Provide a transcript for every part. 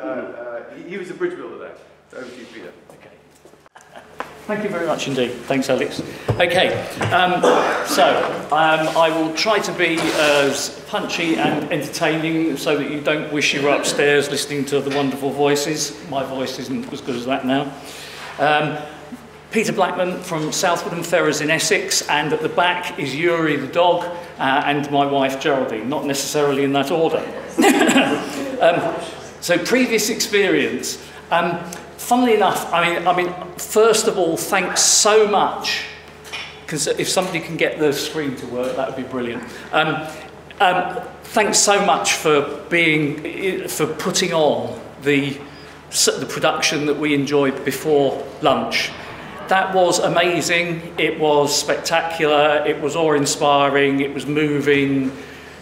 uh, uh, he, he was a bridge builder there. So over to you, Peter. Thank you very much indeed. Thanks, Alex. Okay, um, so um, I will try to be as punchy and entertaining so that you don't wish you were upstairs listening to the wonderful voices. My voice isn't as good as that now. Um, Peter Blackman from South Woodham Ferrers in Essex, and at the back is Yuri the dog uh, and my wife Geraldine, not necessarily in that order. so, previous experience. Um, funnily enough, I mean, I mean, first of all, thanks so much. Because if somebody can get the screen to work, that would be brilliant. Um, um, thanks so much for being, for putting on the, the production that we enjoyed before lunch. That was amazing. It was spectacular. It was awe-inspiring. It was moving.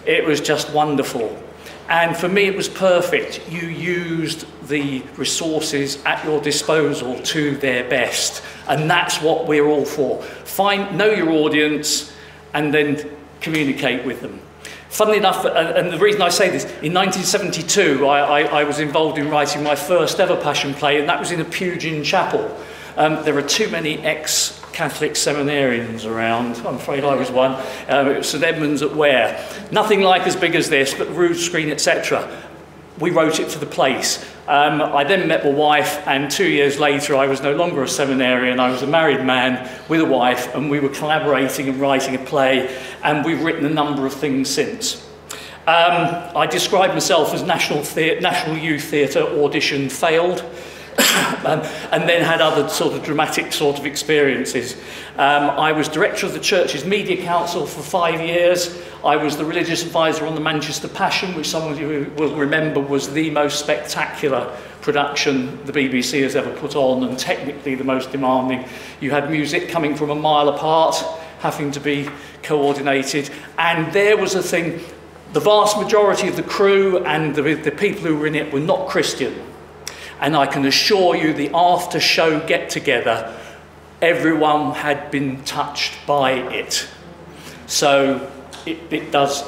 It was just wonderful. And for me, it was perfect. You used the resources at your disposal to their best. And that's what we're all for. Find, know your audience and then communicate with them. Funnily enough, and the reason I say this, in 1972, I, I, I was involved in writing my first ever passion play, and that was in a Pugin chapel. Um, there are too many ex Catholic seminarians around. I'm afraid I was one. Um, it was St Edmunds at Ware. Nothing like as big as this, but rood screen, etc. We wrote it for the place. Um, I then met my wife, and two years later, I was no longer a seminarian. I was a married man with a wife, and we were collaborating and writing a play, and we've written a number of things since. Um, I describe myself as National, National Youth Theatre audition failed. um, and then had other sort of dramatic sort of experiences. Um, I was director of the church's media council for five years. I was the religious advisor on the Manchester Passion, which some of you will remember was the most spectacular production the BBC has ever put on and technically the most demanding. You had music coming from a mile apart, having to be coordinated, and there was a thing the vast majority of the crew and the, the people who were in it were not Christian. And I can assure you, the after show get together, everyone had been touched by it. So it, it does.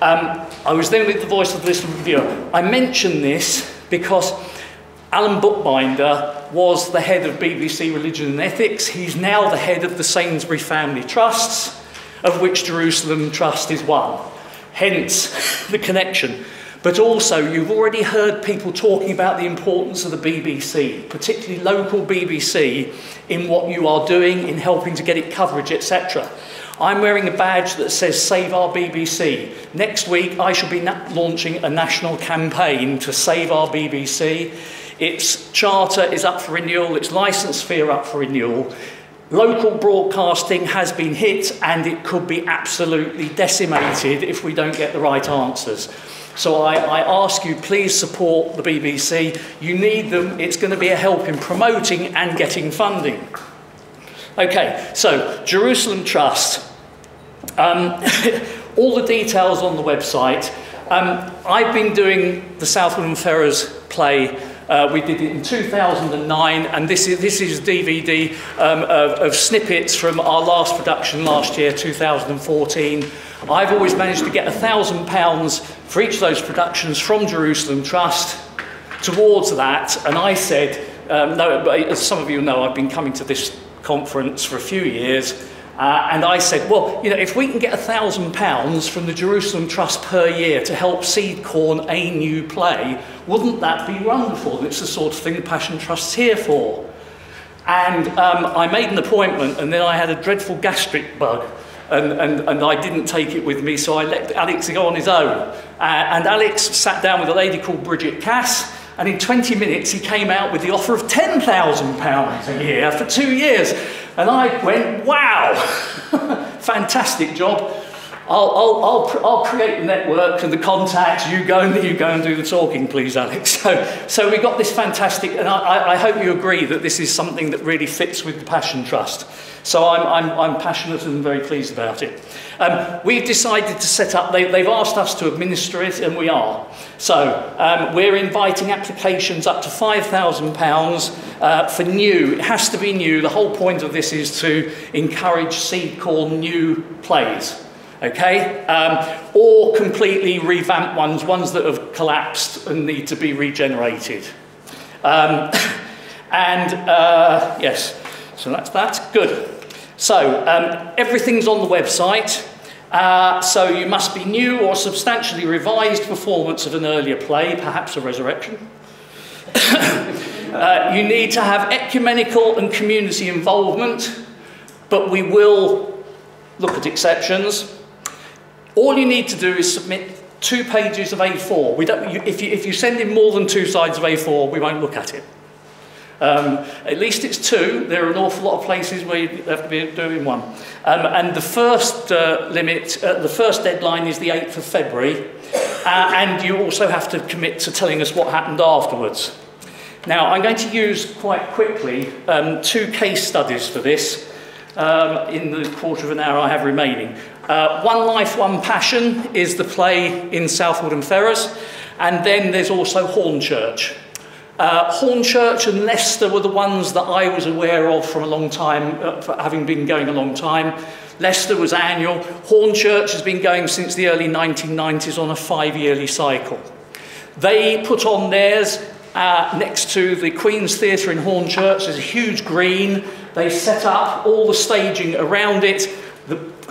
Um, I was then with the voice of the listener reviewer. I mention this because Alan Bookbinder was the head of BBC Religion and Ethics. He's now the head of the Sainsbury Family Trusts, of which Jerusalem Trust is one. Hence the connection. But also, you've already heard people talking about the importance of the BBC, particularly local BBC, in what you are doing in helping to get it coverage, etc. I'm wearing a badge that says Save Our BBC. Next week, I shall be launching a national campaign to save our BBC. Its charter is up for renewal, its licence fee up for renewal. Local broadcasting has been hit and it could be absolutely decimated if we don't get the right answers. So I, I ask you, please support the BBC. You need them. It's going to be a help in promoting and getting funding. Okay, so Jerusalem Trust. Um, all the details on the website. Um, I've been doing the South Woodham Ferrers play uh, we did it in 2009, and this is, this is DVD um, of, of snippets from our last production last year, 2014. I've always managed to get a thousand pounds for each of those productions from Jerusalem Trust towards that, and I said, um, no, as some of you know, I've been coming to this conference for a few years, uh, and I said, well, you know, if we can get a thousand pounds from the Jerusalem Trust per year to help seed corn a new play, wouldn't that be wonderful? And it's the sort of thing the Passion Trust's here for. And um, I made an appointment, and then I had a dreadful gastric bug. And, and, and I didn't take it with me, so I let Alex go on his own. Uh, and Alex sat down with a lady called Bridget Cass, and in 20 minutes he came out with the offer of £10,000 a year for two years. And I went, wow, fantastic job. I'll, I'll, I'll, I'll create the network and the contacts. You go and you go and do the talking, please, Alex. So, so we got this fantastic, and I, I hope you agree that this is something that really fits with the Passion Trust. So I'm, I'm, I'm passionate and very pleased about it. Um, we've decided to set up, they, they've asked us to administer it, and we are. So um, we're inviting applications up to £5,000 uh, for new. It has to be new. The whole point of this is to encourage seed call new plays. Okay? Um, or completely revamped ones, ones that have collapsed and need to be regenerated. Um, and uh, yes, so that's that. Good. So um, everything's on the website. Uh, so you must be new or substantially revised performance of an earlier play, perhaps a resurrection. uh, you need to have ecumenical and community involvement, but we will look at exceptions. All you need to do is submit two pages of A4. We don't, you, if, you, if you send in more than two sides of A4, we won't look at it. Um, at least it's two. There are an awful lot of places where you have to be doing one. Um, and the first uh, limit, uh, the first deadline is the 8th of February. Uh, and you also have to commit to telling us what happened afterwards. Now, I'm going to use quite quickly um, two case studies for this um, in the quarter of an hour I have remaining. Uh, one Life, One Passion is the play in South Woodham Ferrers, and then there's also Hornchurch. Uh, Hornchurch and Leicester were the ones that I was aware of from a long time, uh, for having been going a long time. Leicester was annual. Hornchurch has been going since the early 1990s on a five-yearly cycle. They put on theirs uh, next to the Queen's Theatre in Hornchurch. There's a huge green. They set up all the staging around it.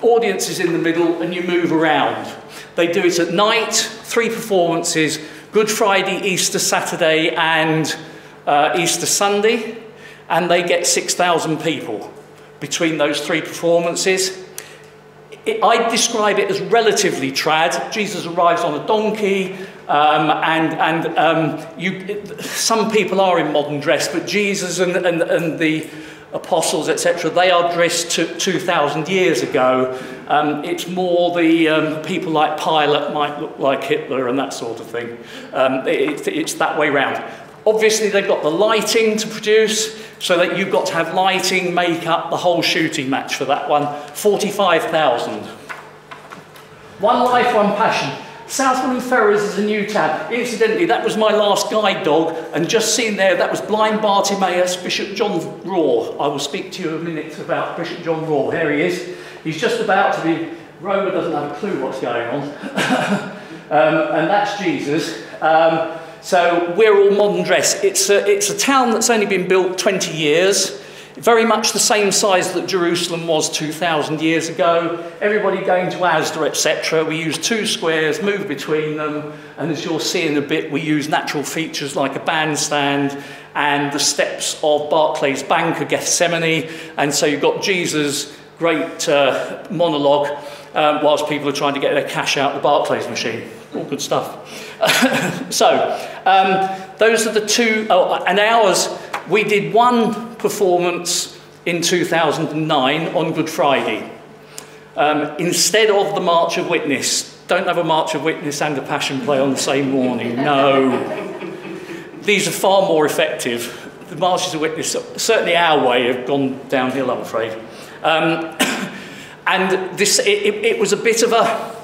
Audience is in the middle and you move around. They do it at night, three performances, Good Friday, Easter Saturday, and uh, Easter Sunday, and they get 6,000 people between those three performances. It, I describe it as relatively trad. Jesus arrives on a donkey, um, and, and um, you, it, some people are in modern dress, but Jesus and, and, and the apostles, etc., they are dressed to 2,000 years ago. Um, it's more the um, people like Pilate might look like Hitler and that sort of thing. Um, it, it's that way round. Obviously, they've got the lighting to produce, so that you've got to have lighting, makeup, the whole shooting match for that one. 45,000. One life, one passion. South Woodham Ferrers is a new tab. Incidentally, that was my last guide dog, and just seen there, that was blind Bartimaeus, Bishop John Wraw. I will speak to you in a minute about Bishop John Wraw. Here he is. He's just about to be, Roma doesn't have a clue what's going on. um, and that's Jesus. Um, so we're all modern dress. It's a, it's a town that's only been built 20 years very much the same size that Jerusalem was 2,000 years ago. Everybody going to Asda, etc. We use two squares, move between them, and as you'll see in a bit, we use natural features like a bandstand and the steps of Barclays Bank of Gethsemane. And so you've got Jesus' great uh, monologue um, whilst people are trying to get their cash out the Barclays machine. All good stuff. so, um, those are the two, oh, and ours, we did one performance in 2009 on Good Friday. Um, instead of the March of Witness, don't have a March of Witness and a Passion Play on the same morning, no. These are far more effective. The Marches of Witness, certainly our way, have gone downhill, I'm afraid. Um, and this, it, it, it was a bit of a,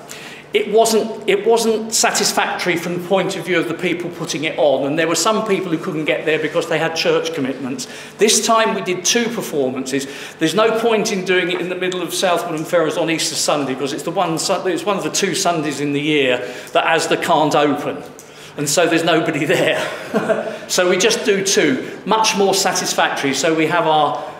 it wasn't, it wasn't satisfactory from the point of view of the people putting it on, and there were some people who couldn't get there because they had church commitments. This time we did two performances. There's no point in doing it in the middle of South Woodham Ferrers on Easter Sunday because it's, the one, it's one of the two Sundays in the year that Asda can't open. And so there's nobody there. so we just do two, much more satisfactory. So we have our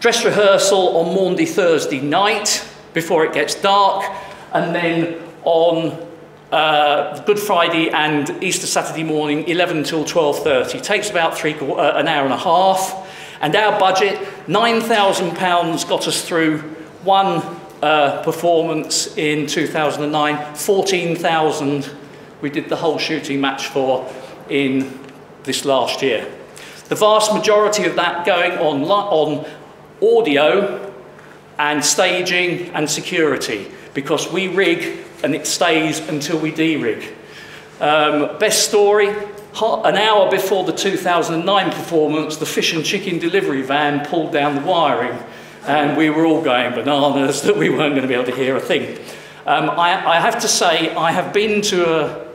dress rehearsal on Maundy Thursday night before it gets dark, and then on uh, Good Friday and Easter Saturday morning, 11 till 12.30. Takes about three, uh, an hour and a half. And our budget, £9,000 got us through one uh, performance in 2009, 14,000 we did the whole shooting match for in this last year. The vast majority of that going on, on audio and staging and security because we rig and it stays until we de-rig. Um, best story, an hour before the 2009 performance, the fish and chicken delivery van pulled down the wiring and we were all going bananas that we weren't going to be able to hear a thing. Um, I, I, have to say, I have been to a,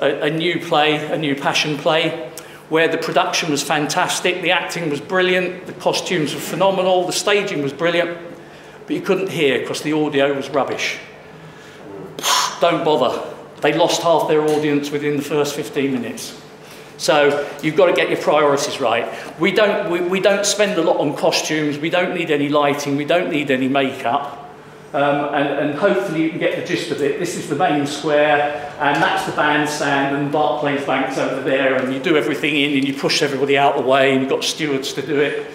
a, a new play, a new passion play, where the production was fantastic, the acting was brilliant, the costumes were phenomenal, the staging was brilliant, but you couldn't hear because the audio was rubbish. Don't bother. They lost half their audience within the first 15 minutes. So you've got to get your priorities right. We don't, we, we don't spend a lot on costumes, we don't need any lighting, we don't need any makeup. Um, and, and hopefully you can get the gist of it. This is the main square, and that's the bandstand, and Barclays Bank's over there, and you do everything in, and you push everybody out the way, and you've got stewards to do it.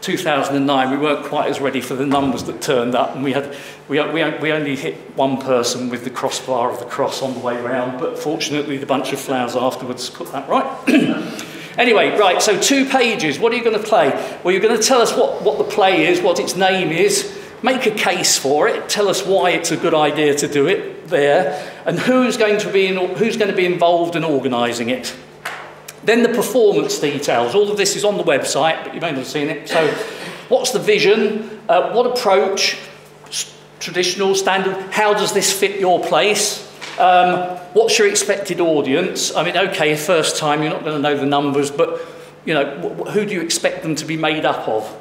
2009, we weren't quite as ready for the numbers that turned up, and we had we, we, we only hit one person with the crossbar of the cross on the way round, but fortunately the bunch of flowers afterwards put that right. anyway, right, so two pages. What are you going to play? Well, you're going to tell us what, what the play is, what its name is, make a case for it, tell us why it's a good idea to do it there, and who's going to be, in, who's going to be involved in organising it. Then the performance details. All of this is on the website, but you may not have seen it. So what's the vision? Uh, what approach? Traditional, standard. How does this fit your place? Um, what's your expected audience? I mean, okay, first time, you're not going to know the numbers, but you know, who do you expect them to be made up of?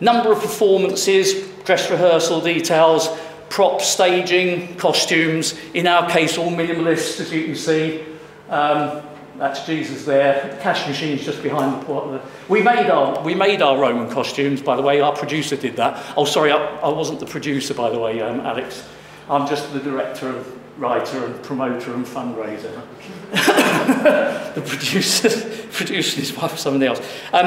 Number of performances, dress rehearsal details, prop staging, costumes. In our case, all minimalist, as you can see. Um, that's Jesus there. The cash machine's just behind the port. We made our we made our Roman costumes, by the way. Our producer did that. Oh, sorry, I, I wasn't the producer, by the way, um, Alex. I'm just the director and writer and promoter and fundraiser. the producer, producer is by somebody else. Um,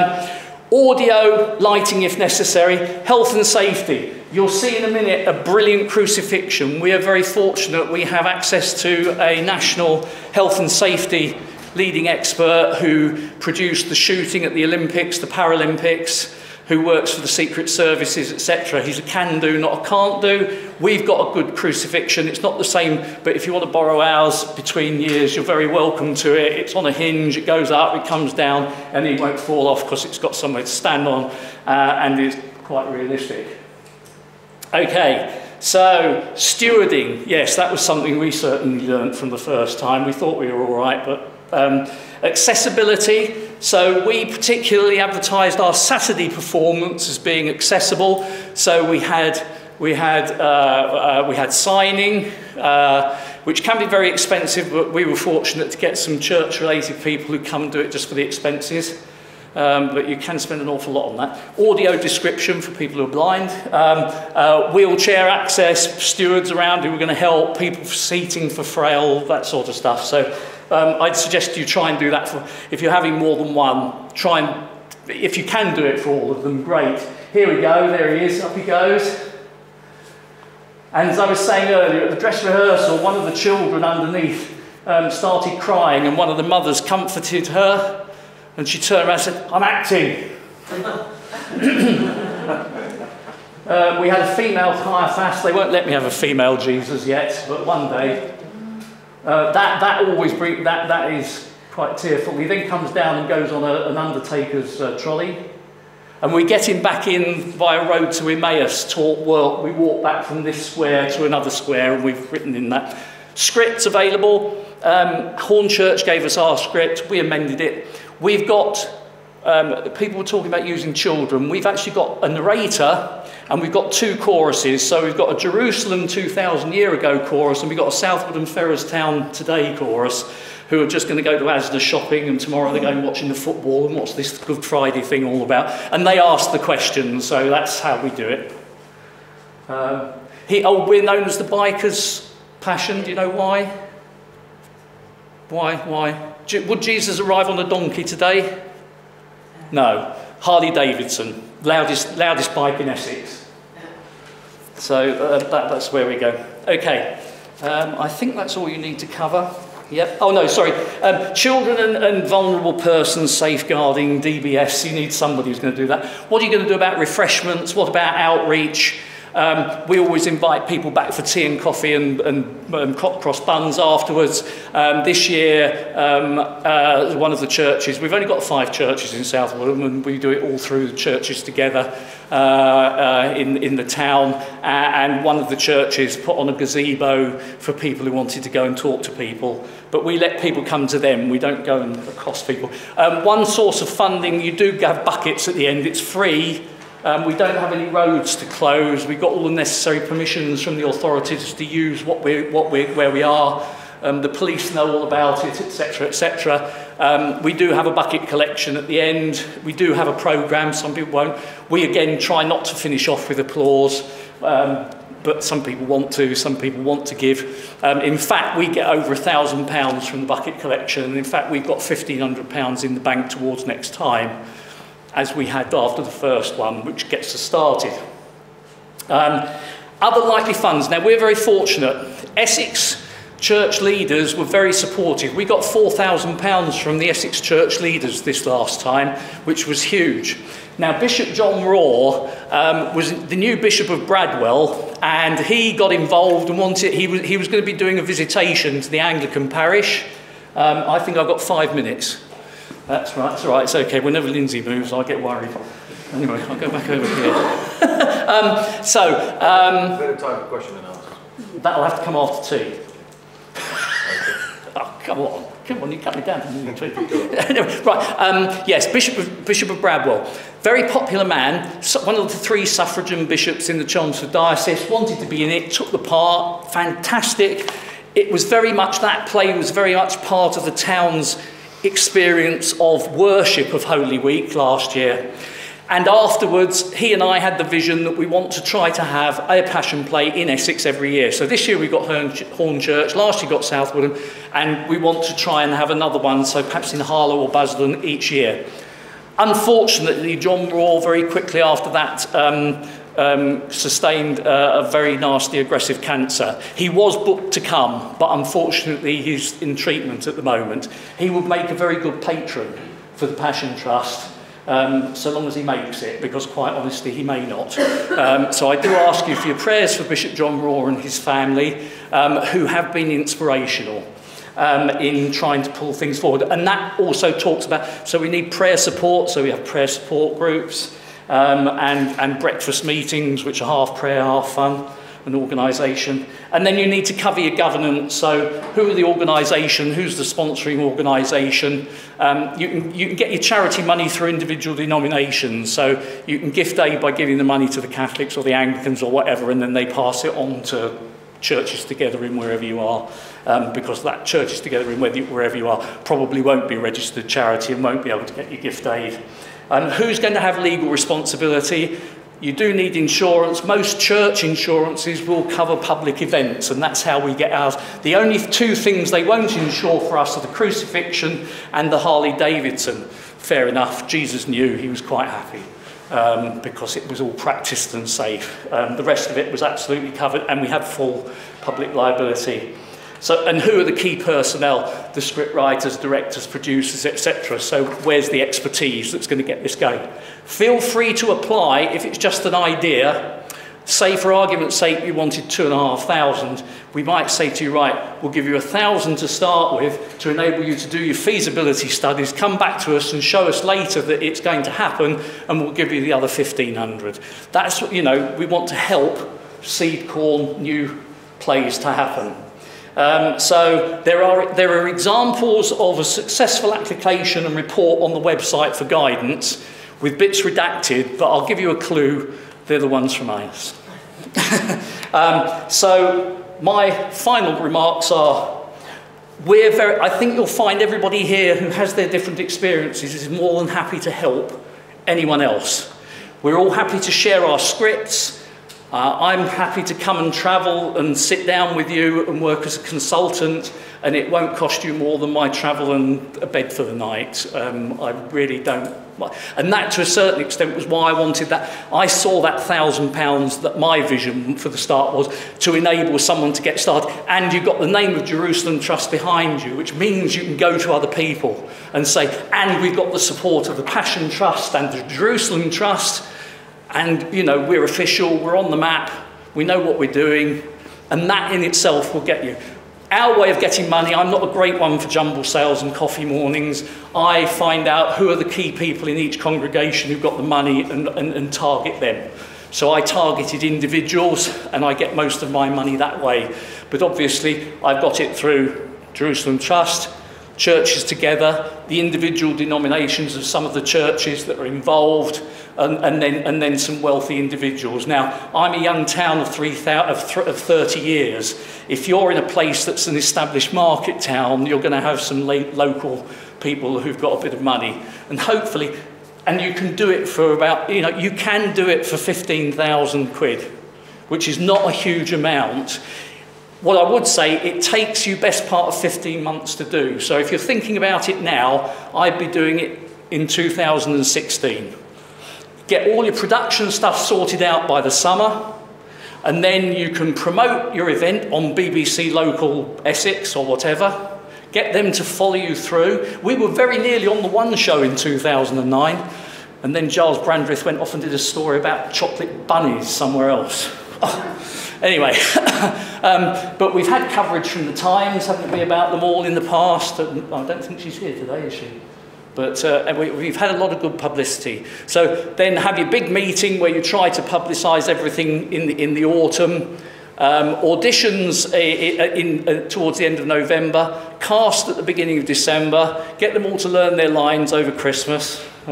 audio, lighting if necessary, health and safety. You'll see in a minute a brilliant crucifixion. We are very fortunate we have access to a national health and safety leading expert who produced the shooting at the Olympics, the Paralympics, who works for the Secret Services, etc. He's a can do, not a can't do. We've got a good crucifixion. It's not the same, but if you want to borrow ours between years, you're very welcome to it. It's on a hinge, it goes up, it comes down, and it won't fall off because it's got somewhere to stand on uh, and is quite realistic. Okay, so stewarding, yes, that was something we certainly learnt from the first time. We thought we were all right, but um, accessibility, so we particularly advertised our Saturday performance as being accessible. So we had we had uh, uh, we had signing, uh, which can be very expensive, but we were fortunate to get some church-related people who come and do it just for the expenses. Um, but you can spend an awful lot on that. Audio description for people who are blind, um, uh, wheelchair access, stewards around who are going to help, people seating for frail, that sort of stuff. So um, I'd suggest you try and do that for, if you're having more than one, try and, if you can do it for all of them, great. Here we go, there he is, up he goes. And as I was saying earlier, at the dress rehearsal, one of the children underneath um, started crying, and one of the mothers comforted her, and she turned around and said, I'm acting. uh, we had a female Caiaphas. They won't let me have a female Jesus yet, but one day uh, that, that always bring, that, that is quite tearful. He then comes down and goes on a, an undertaker's uh, trolley. And we get him back in via road to Emmaus. Taught well, we walk back from this square to another square, and we've written in that. Scripts available. Um, Hornchurch gave us our script. We amended it. We've got um, people were talking about using children. We've actually got a narrator and we've got two choruses. So we've got a Jerusalem 2,000 year ago chorus and we've got a South Woodham Ferrers town today chorus who are just going to go to Asda shopping and tomorrow they're going watching the football and what's this Good Friday thing all about. And they ask the questions, so that's how we do it. Um, he, oh, we're known as the Bikers Passion. Do you know why? Why? Why? Would Jesus arrive on a donkey today? No, Harley Davidson, loudest, loudest bike in Essex. So uh, that, that's where we go. Okay, um, I think that's all you need to cover. Yep. Oh, no, sorry. Um, children and, and vulnerable persons safeguarding DBS. You need somebody who's going to do that. What are you going to do about refreshments? What about outreach? Um, we always invite people back for tea and coffee and, and, and cock cross buns afterwards. Um, this year, um, uh, one of the churches, we've only got five churches in South Woodham and we do it all through the churches together uh, uh, in, in the town. Uh, and one of the churches put on a gazebo for people who wanted to go and talk to people. But we let people come to them, we don't go and accost people. Um, one source of funding, you do have buckets at the end, it's free. Um, we don't have any roads to close. We've got all the necessary permissions from the authorities to use what we, what we, where we are. Um, the police know all about it, etc., etc. Um, we do have a bucket collection at the end. We do have a programme. Some people won't. We again try not to finish off with applause. Um, but some people want to, some people want to give. Um, in fact, we get over £1,000 from the bucket collection, and in fact, we've got £1,500 in the bank towards next time. As we had after the first one, which gets us started. Um, other likely funds. Now, we're very fortunate. Essex church leaders were very supportive. We got £4,000 from the Essex church leaders this last time, which was huge. Now, Bishop John Wraw um, was the new Bishop of Bradwell, and he got involved and wanted, he was, he was going to be doing a visitation to the Anglican parish. Um, I think I've got five minutes. That's right, that's right, it's okay. Whenever Lindsay moves, I get worried. Anyway, I'll go back over here. um, so, um, Better time for question and answer. that'll have to come after tea. Oh, come on. Come on, you cut me down. anyway, right, um, yes, Bishop of, Bishop of Bradwell. Very popular man, one of the three suffragan bishops in the Chelmsford Diocese, wanted to be in it, took the part, fantastic. It was very much, that play was very much part of the town's experience of worship of Holy Week last year. And afterwards, he and I had the vision that we want to try to have a passion play in Essex every year. So this year we got Horn Hornchurch, last year got South Woodham, and we want to try and have another one, so perhaps in Harlow or Basildon each year. Unfortunately, John Raw very quickly after that um, um, sustained uh, a very nasty aggressive cancer. He was booked to come, but unfortunately he's in treatment at the moment. He would make a very good patron for the Passion Trust. Um, so long as he makes it, because quite honestly, he may not. Um, so I do ask you for your prayers for Bishop John Wraw and his family, um, who have been inspirational um, in trying to pull things forward. And that also talks about, so we need prayer support, so we have prayer support groups um, and, and breakfast meetings, which are half prayer, half fun, an organisation. And then you need to cover your governance, so who are the organisation, who's the sponsoring organisation. Um, you, can, you can get your charity money through individual denominations, so you can gift aid by giving the money to the Catholics or the Anglicans or whatever, and then they pass it on to churches together in wherever you are, um, because that churches together in wherever you are probably won't be a registered charity and won't be able to get your gift aid. And who's going to have legal responsibility? You do need insurance. Most church insurances will cover public events, and that's how we get ours. The only two things they won't insure for us are the crucifixion and the Harley Davidson. Fair enough, Jesus knew he was quite happy um, because it was all practiced and safe. Um, the rest of it was absolutely covered, and we had full public liability. So, and who are the key personnel? The script writers, directors, producers, etc. So, where's the expertise that's going to get this going? Feel free to apply if it's just an idea. Say, for argument's sake, you wanted two and a half thousand. We might say to you, right, we'll give you a thousand to start with to enable you to do your feasibility studies. Come back to us and show us later that it's going to happen, and we'll give you the other 1500. That's what, you know, we want to help seed corn new plays to happen. Um, so there are, there are examples of a successful application and report on the website for guidance with bits redacted, but I'll give you a clue. They're the ones from us. um, so my final remarks are we're very, I think you'll find everybody here who has their different experiences is more than happy to help anyone else. We're all happy to share our scripts. Uh, I'm happy to come and travel and sit down with you and work as a consultant, and it won't cost you more than my travel and a bed for the night. Um, I really don't. And that, to a certain extent, was why I wanted that. I saw that thousand pounds that my vision for the start was to enable someone to get started. And you've got the name of Jerusalem Trust behind you, which means you can go to other people and say, and we've got the support of the Passion Trust and the Jerusalem Trust. And, you know, we're official, we're on the map, we know what we're doing, and that in itself will get you. Our way of getting money, I'm not a great one for jumble sales and coffee mornings. I find out who are the key people in each congregation who've got the money and, and, and target them. So I targeted individuals and I get most of my money that way. But obviously, I've got it through Jerusalem Trust, churches together, the individual denominations of some of the churches that are involved, and, and, then, and then some wealthy individuals. Now, I'm a young town of, 3, of, th- of 30 years. If you're in a place that's an established market town, you're going to have some local people who've got a bit of money. And hopefully, and you can do it for about, you know, you can do it for 15,000 quid, which is not a huge amount. What I would say, it takes you best part of 15 months to do. So if you're thinking about it now, I'd be doing it in 2016. Get all your production stuff sorted out by the summer, and then you can promote your event on BBC Local Essex or whatever. Get them to follow you through. We were very nearly on the one show in 2009, and then Giles Brandreth went off and did a story about chocolate bunnies somewhere else. Anyway, um, but we've had coverage from the Times, haven't we, about them all in the past. I don't think she's here today, is she? But uh, we, we've had a lot of good publicity. So then have your big meeting where you try to publicise everything in the, in the autumn. Um, auditions in, in, uh, towards the end of November, cast at the beginning of December, get them all to learn their lines over Christmas,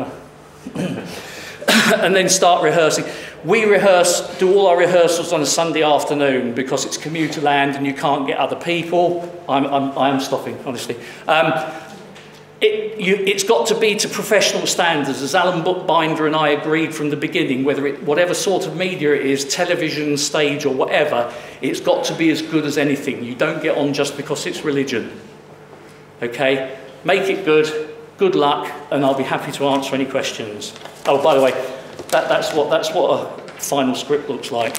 and then start rehearsing. We rehearse, do all our rehearsals on a Sunday afternoon because it's commuter land and you can't get other people. I'm, I'm, I'm stopping, honestly. Um, it, you, it's got to be to professional standards, as Alan Bookbinder and I agreed from the beginning, whether it, whatever sort of media it is, television, stage, or whatever, it's got to be as good as anything. You don't get on just because it's religion. Okay? Make it good, good luck, and I'll be happy to answer any questions. Oh, by the way, that, that's, what, that's what a final script looks like.